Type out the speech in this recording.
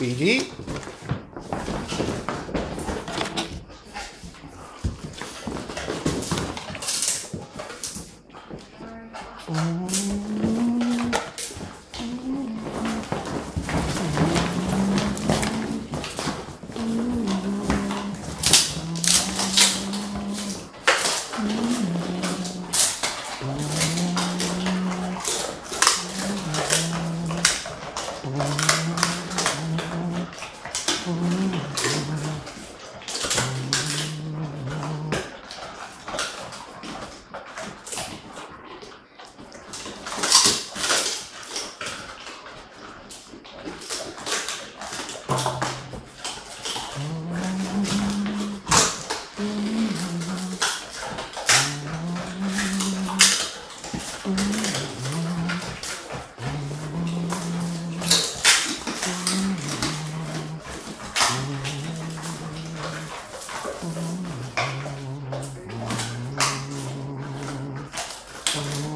BG. Mm-hmm. Mm-hmm.